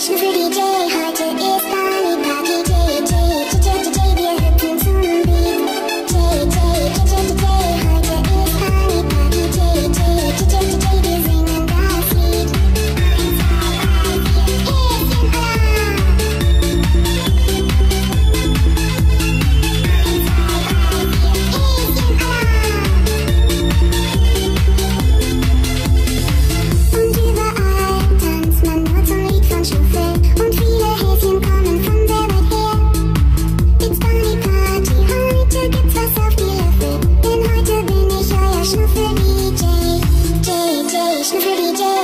Asian video. DJ.